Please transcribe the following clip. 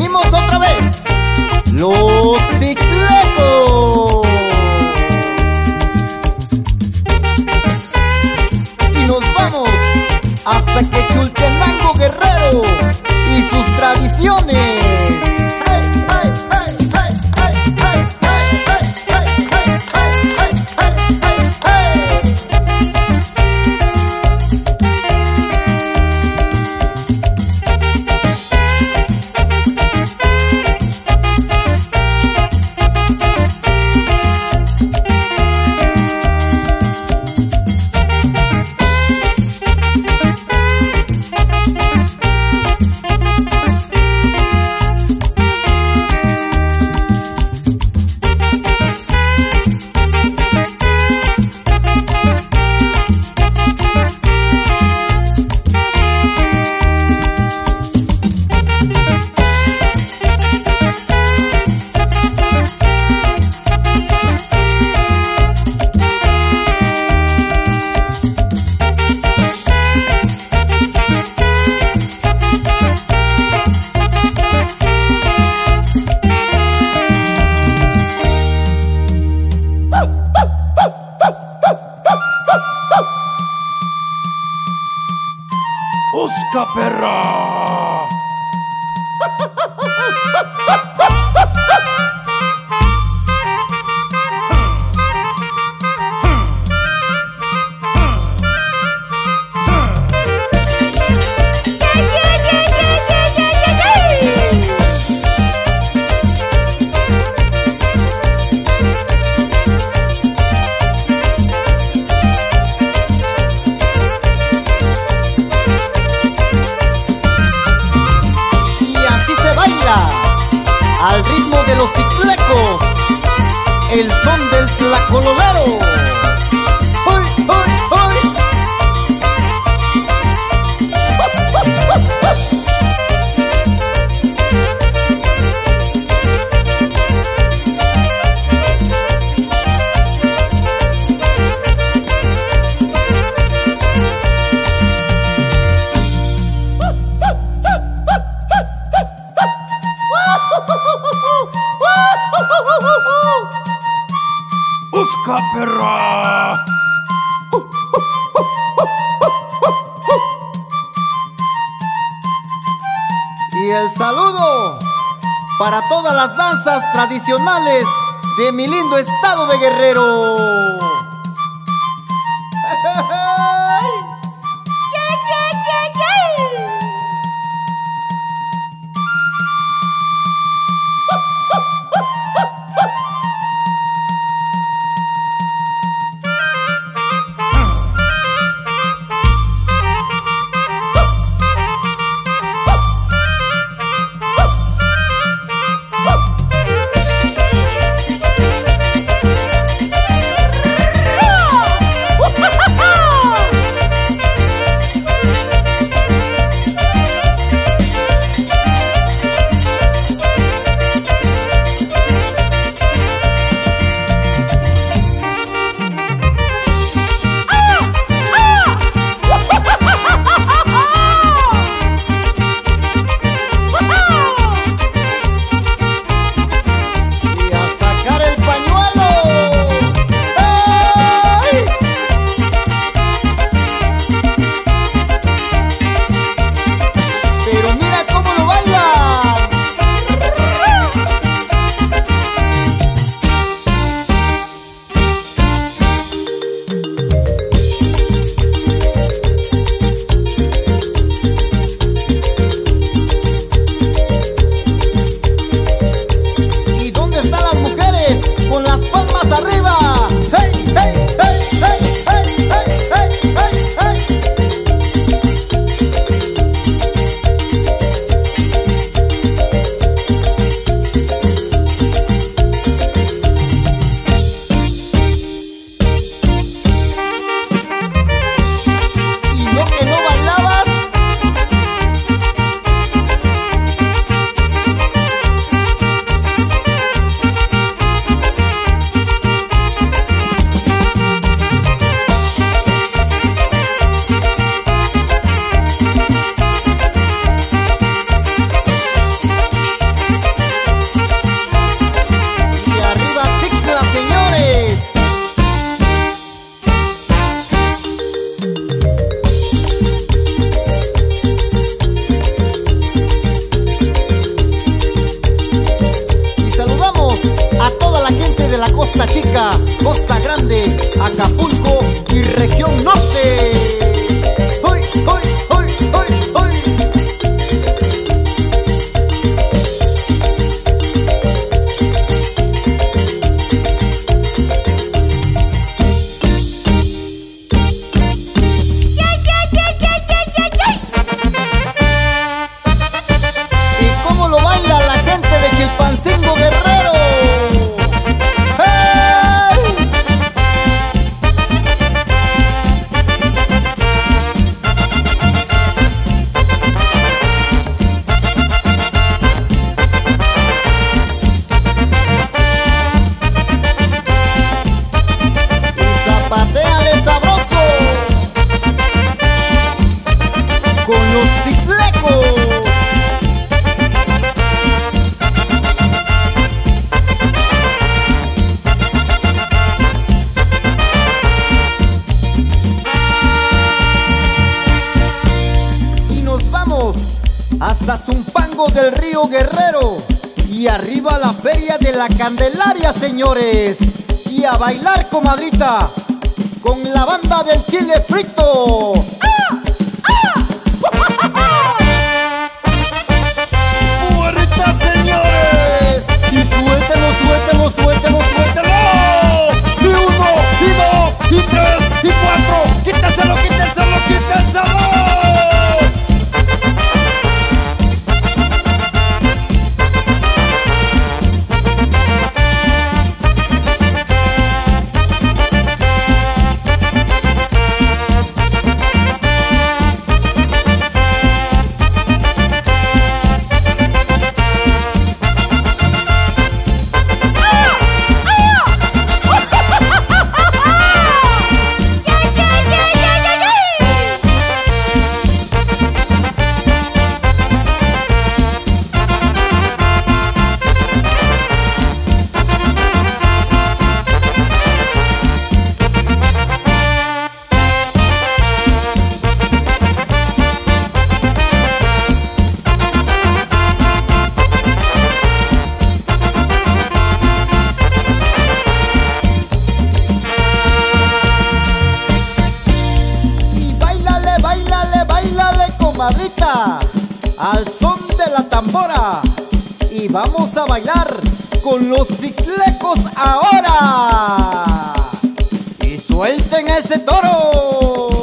Venimos otra vez. Los Big ¡Osca perra! al ritmo de los tixlecos, el son del tlacololero. Y el saludo para todas las danzas tradicionales de mi lindo estado de Guerrero. Del Río Guerrero y arriba la feria de la Candelaria, señores. Y a bailar, comadrita, con la banda del chile frito. Y vamos a bailar con los tixlecos ahora. Y suelten ese toro.